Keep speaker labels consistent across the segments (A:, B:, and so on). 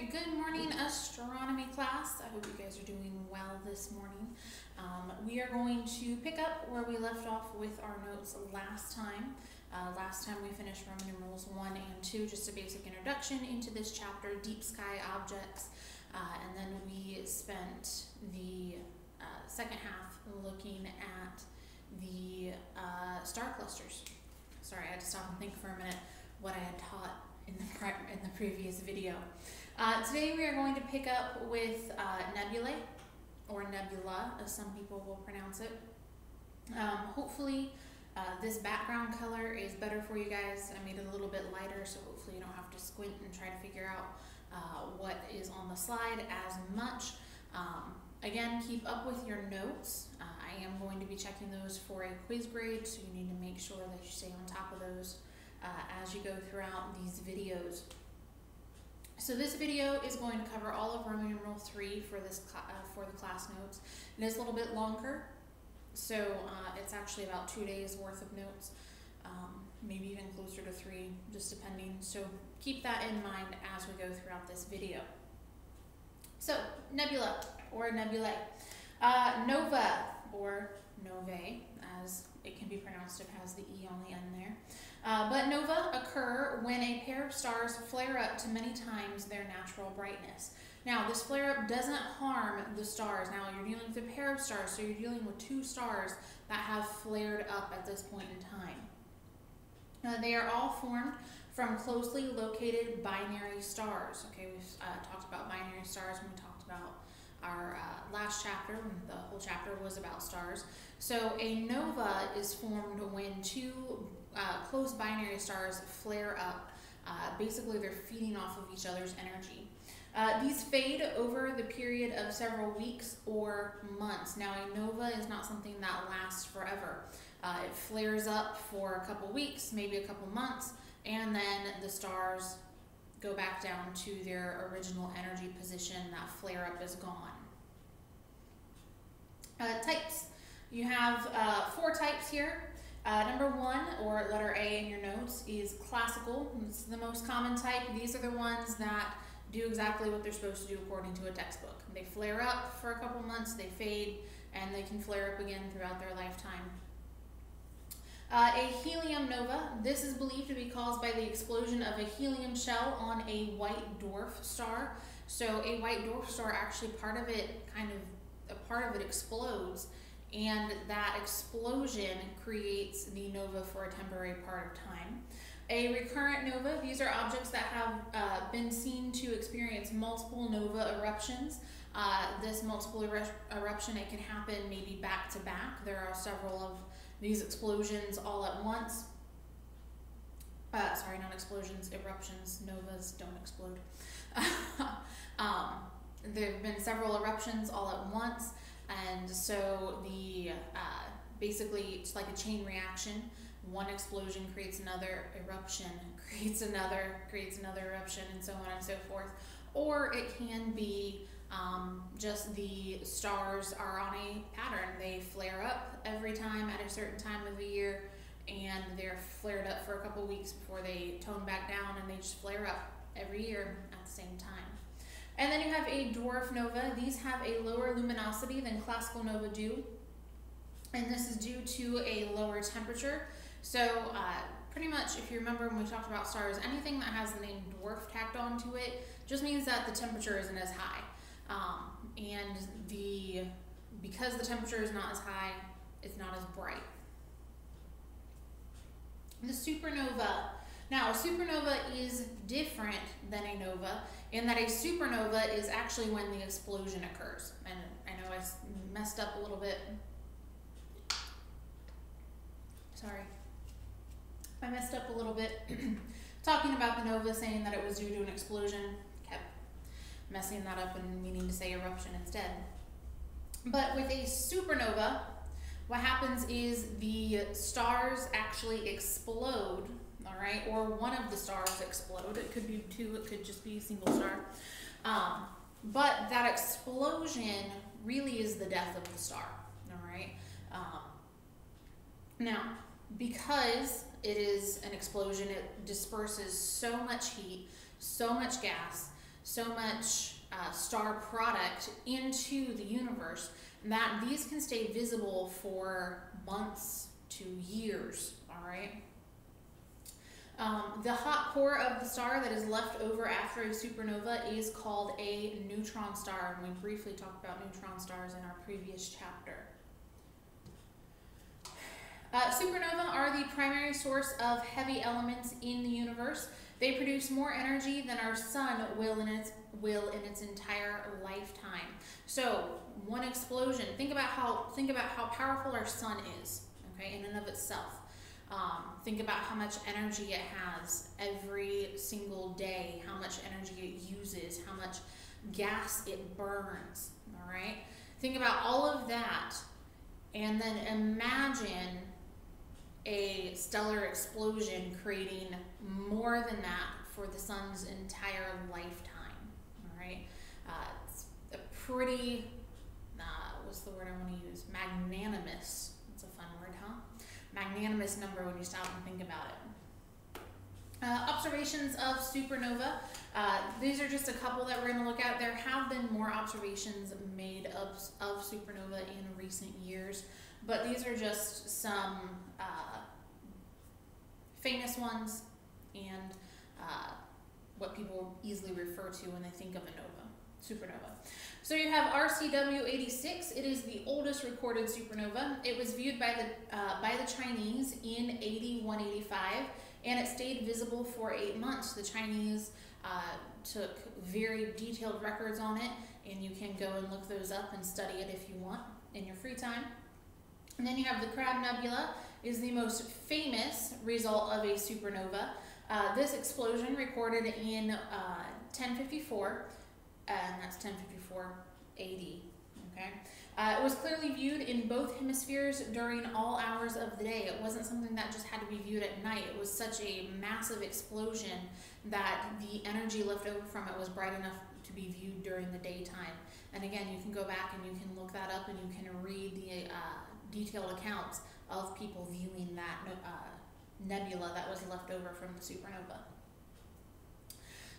A: good morning, astronomy class. I hope you guys are doing well this morning. Um, we are going to pick up where we left off with our notes last time. Uh, last time we finished Roman numerals 1 and 2, just a basic introduction into this chapter, deep sky objects, uh, and then we spent the uh, second half looking at the uh, star clusters. Sorry, I had to stop and think for a minute what I had taught in the, in the previous video. Uh, today we are going to pick up with uh, nebulae, or nebula, as some people will pronounce it. Um, hopefully uh, this background color is better for you guys. I made it a little bit lighter, so hopefully you don't have to squint and try to figure out uh, what is on the slide as much. Um, again, keep up with your notes. Uh, I am going to be checking those for a quiz grade, so you need to make sure that you stay on top of those uh, as you go throughout these videos. So this video is going to cover all of Roman numeral 3 for this uh, for the class notes. It is a little bit longer, so uh, it's actually about two days worth of notes, um, maybe even closer to three, just depending. So keep that in mind as we go throughout this video. So nebula or nebulae. Uh, nova or novae, as it can be pronounced, it has the E on the end there. When a pair of stars flare up to many times their natural brightness. Now, this flare up doesn't harm the stars. Now, you're dealing with a pair of stars, so you're dealing with two stars that have flared up at this point in time. Uh, they are all formed from closely located binary stars. Okay, we've uh, talked about binary stars when we talked about our uh, last chapter, the whole chapter was about stars. So a nova is formed when two uh, close binary stars flare up. Uh, basically, they're feeding off of each other's energy. Uh, these fade over the period of several weeks or months. Now, a nova is not something that lasts forever. Uh, it flares up for a couple weeks, maybe a couple months, and then the stars go back down to their original energy position. That flare up is gone. Uh, types. You have uh, four types here. Uh, number one, or letter A in your notes, is classical. It's the most common type. These are the ones that do exactly what they're supposed to do according to a textbook. They flare up for a couple months, they fade, and they can flare up again throughout their lifetime. Uh, a helium nova, this is believed to be caused by the explosion of a helium shell on a white dwarf star. So a white dwarf star, actually part of it kind of, a part of it explodes and that explosion creates the nova for a temporary part of time. A recurrent nova, these are objects that have uh, been seen to experience multiple nova eruptions. Uh, this multiple er eruption, it can happen maybe back to back. There are several of these explosions all at once. Uh, sorry, not explosions, eruptions. Novas don't explode. um, there have been several eruptions all at once. And so the uh, basically it's like a chain reaction. One explosion creates another eruption, creates another, creates another eruption, and so on and so forth. Or it can be um, just the stars are on a pattern. They flare up every time at a certain time of the year, and they're flared up for a couple weeks before they tone back down, and they just flare up every year at the same time. And then you have a dwarf nova. These have a lower luminosity than classical nova do. And this is due to a lower temperature. So uh, pretty much, if you remember when we talked about stars, anything that has the name dwarf tacked onto it just means that the temperature isn't as high. Um, and the because the temperature is not as high, it's not as bright. The supernova. Now, a supernova is different than a nova in that a supernova is actually when the explosion occurs. And I know I messed up a little bit. Sorry. I messed up a little bit talking about the nova, saying that it was due to an explosion. Kept messing that up and meaning to say eruption instead. But with a supernova, what happens is the stars actually explode all right? Or one of the stars explode. It could be two, it could just be a single star. Um, but that explosion really is the death of the star, all right? Um, now, because it is an explosion, it disperses so much heat, so much gas, so much uh, star product into the universe that these can stay visible for months to years, all right? Um, the hot core of the star that is left over after a supernova is called a neutron star, and we briefly talked about neutron stars in our previous chapter. Uh, supernovae are the primary source of heavy elements in the universe. They produce more energy than our sun will in its will in its entire lifetime. So, one explosion. Think about how think about how powerful our sun is. Okay, in and of itself. Um, think about how much energy it has every single day, how much energy it uses, how much gas it burns. All right. Think about all of that, and then imagine a stellar explosion creating more than that for the sun's entire lifetime. Right, uh, it's a pretty uh, what's the word I want to use? Magnanimous. It's a fun word, huh? Magnanimous number when you stop and think about it. Uh, observations of supernova. Uh, these are just a couple that we're going to look at. There have been more observations made of, of supernova in recent years. But these are just some uh, famous ones and easily refer to when they think of a nova, supernova. So you have RCW 86. It is the oldest recorded supernova. It was viewed by the uh, by the Chinese in 8185, and it stayed visible for eight months. The Chinese uh, took very detailed records on it, and you can go and look those up and study it if you want in your free time. And then you have the Crab Nebula is the most famous result of a supernova. Uh, this explosion recorded in uh, 1054, and that's 1054 AD. Okay, uh, it was clearly viewed in both hemispheres during all hours of the day. It wasn't something that just had to be viewed at night. It was such a massive explosion that the energy left over from it was bright enough to be viewed during the daytime. And again, you can go back and you can look that up and you can read the uh, detailed accounts of people viewing that uh, nebula that was left over from the supernova.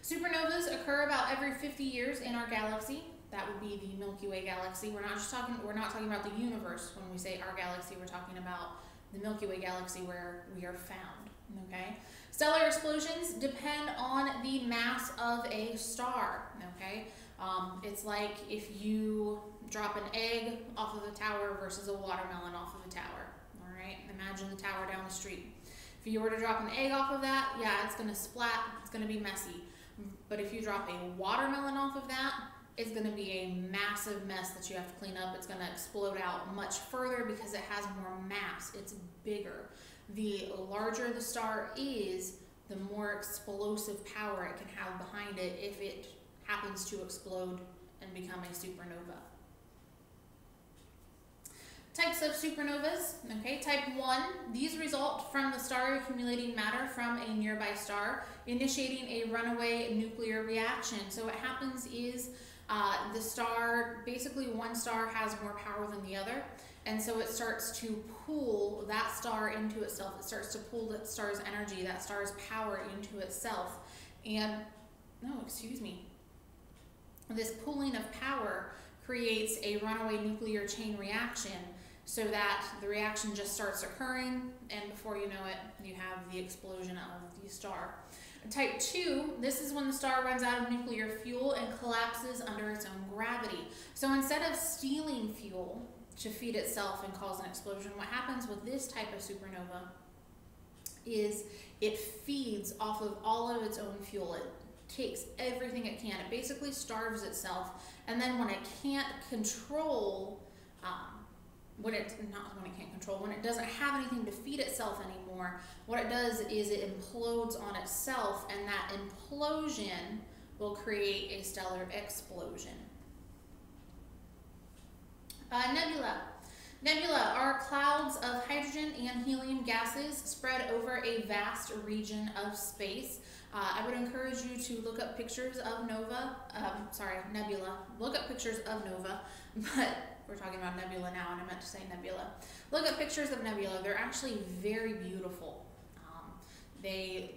A: Supernovas occur about every 50 years in our galaxy. That would be the Milky Way galaxy. We're not just talking we're not talking about the universe when we say our galaxy, we're talking about the Milky Way galaxy where we are found, okay? Stellar explosions depend on the mass of a star, okay? Um, it's like if you drop an egg off of a tower versus a watermelon off of a tower. All right, imagine the tower down the street. If you were to drop an egg off of that, yeah, it's gonna splat, it's gonna be messy. But if you drop a watermelon off of that, it's gonna be a massive mess that you have to clean up. It's gonna explode out much further because it has more mass, it's bigger. The larger the star is, the more explosive power it can have behind it if it happens to explode and become a supernova. Types of supernovas, okay, type 1, these result from the star accumulating matter from a nearby star, initiating a runaway nuclear reaction. So what happens is uh, the star, basically one star has more power than the other, and so it starts to pull that star into itself. It starts to pull that star's energy, that star's power into itself. And, no, excuse me, this pulling of power creates a runaway nuclear chain reaction so that the reaction just starts occurring and before you know it you have the explosion of the star. Type 2, this is when the star runs out of nuclear fuel and collapses under its own gravity. So instead of stealing fuel to feed itself and cause an explosion, what happens with this type of supernova is it feeds off of all of its own fuel. It takes everything it can. It basically starves itself. And then when it can't control um, when it not when it can't control when it doesn't have anything to feed itself anymore what it does is it implodes on itself and that implosion will create a stellar explosion. Uh, nebula. Nebula are clouds of hydrogen and helium gases spread over a vast region of space. Uh, I would encourage you to look up pictures of nova um, sorry nebula. Look up pictures of nova but we're talking about nebula now, and I meant to say nebula. Look at pictures of nebula. They're actually very beautiful. Um, they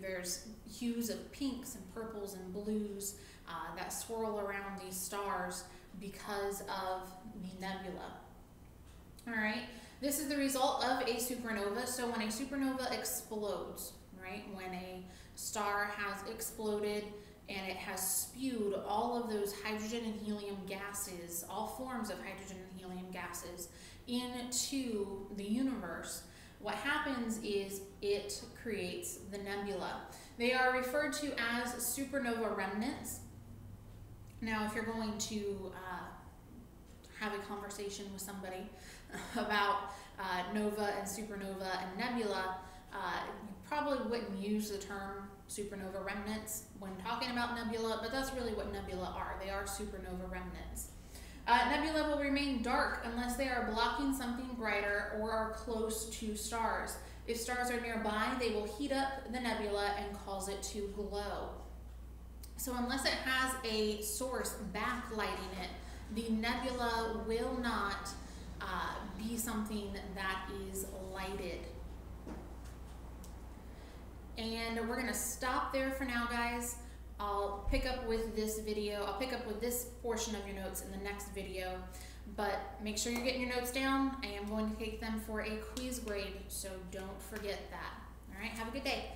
A: there's hues of pinks and purples and blues uh, that swirl around these stars because of the nebula. All right, this is the result of a supernova. So when a supernova explodes, right, when a star has exploded and it has spewed all of those hydrogen and helium gases, all forms of hydrogen and helium gases, into the universe, what happens is it creates the nebula. They are referred to as supernova remnants. Now, if you're going to uh, have a conversation with somebody about uh, nova and supernova and nebula, uh, you probably wouldn't use the term supernova remnants when talking about nebula, but that's really what nebula are. They are supernova remnants. Uh, nebula will remain dark unless they are blocking something brighter or are close to stars. If stars are nearby, they will heat up the nebula and cause it to glow. So unless it has a source backlighting it, the nebula will not uh, be something that is lighted. And we're to stop there for now, guys. I'll pick up with this video. I'll pick up with this portion of your notes in the next video. But make sure you're getting your notes down. I am going to take them for a quiz grade, so don't forget that. All right, have a good day.